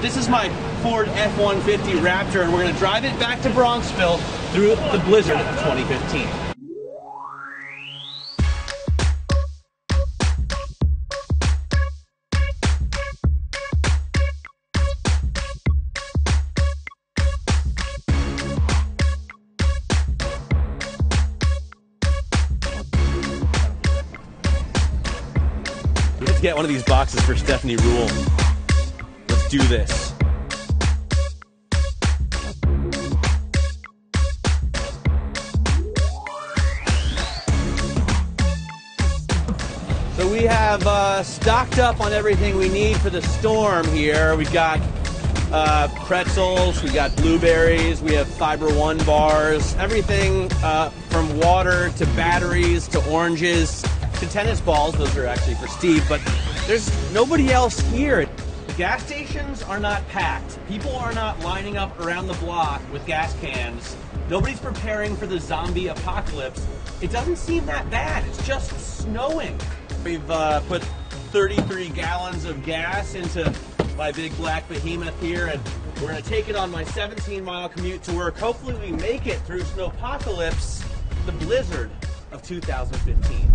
This is my Ford F-150 Raptor, and we're going to drive it back to Bronxville through the blizzard of 2015. Let's get one of these boxes for Stephanie Ruhle. Do this. So we have uh, stocked up on everything we need for the storm here. We've got uh, pretzels, we've got blueberries, we have Fiber One bars, everything uh, from water to batteries to oranges to tennis balls. Those are actually for Steve, but there's nobody else here. Gas stations are not packed. People are not lining up around the block with gas cans. Nobody's preparing for the zombie apocalypse. It doesn't seem that bad. It's just snowing. We've uh, put 33 gallons of gas into my big black behemoth here, and we're to take it on my 17 mile commute to work. Hopefully, we make it through snowpocalypse, the blizzard of 2015.